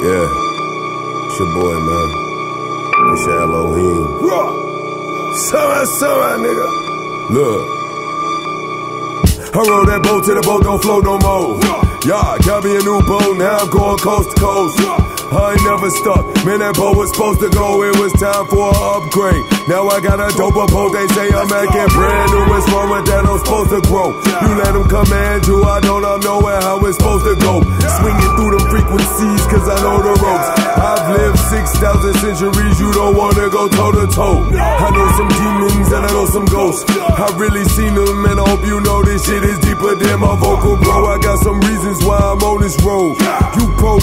Yeah. It's your boy, man. It's your Elohim. Summer, summer, nigga. Look. I rode that boat till the boat don't float no more. Yeah, got me a new boat, now I'm going coast to coast. I never stuck. Man, that boat was supposed to go. It was time for an upgrade. Now I got a doper boat. They say I'm acting brand new. What's wrong with that? I'm supposed to grow. You let them command you. I don't know nowhere how it's supposed to go. Swinging through the frequencies, cause I know the ropes. I've lived 6,000 centuries. You don't wanna go toe to toe. I know some demons and I know some ghosts. I really seen them and I hope you know this shit is deeper than my vocal bro. I got some reasons why I'm on this road. You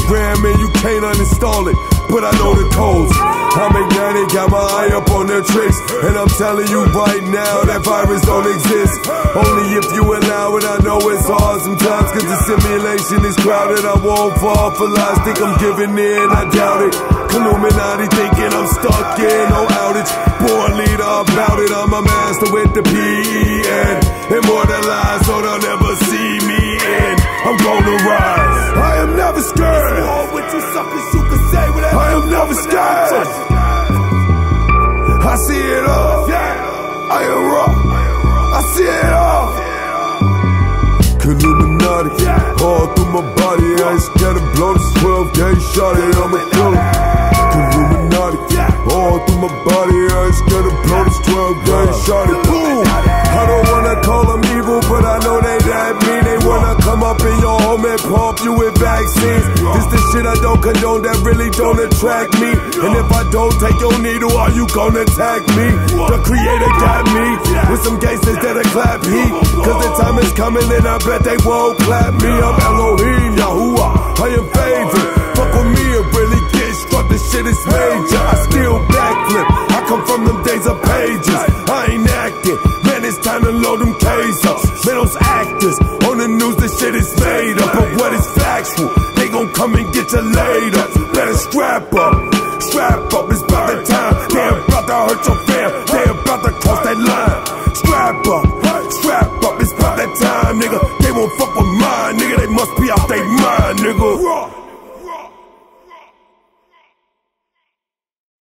programming, you can't uninstall it, but I know the codes. I make 90, got my eye up on their tricks, and I'm telling you right now that virus don't exist. Only if you allow it, I know it's hard sometimes, cause the simulation is crowded. I won't fall for lies, think I'm giving in, I doubt it. Illuminati thinking I'm stuck in, no outage. Born leader about it, I'm a master with the P-E-N. I am never scared. I see it all. Yeah. I am raw. I see it all. Illuminati, all through my body. I ain't scared to blow the 12 gauge shot. I'm a This the shit I don't condone that really don't attract me. And if I don't take your needle, are you gonna attack me? The creator got me with some gangsters that'll clap heat. Cause the time is coming and I bet they won't clap me. I'm Elohim, Yahuwah, I am favored. Fuck with me and really get struck, this shit is major. I still backflip, I come from them days of pages. I ain't acting, man, it's time to load them K's up. Man, those actors on the news, this shit is made up. But what is factual? Come and get you later. Better strap up. Strap up, it's about time. They about to hurt your fam. They about to cross that line. Strap up. Strap up, it's about that time, nigga. They won't fuck with mine, nigga. They must be off they mind, nigga.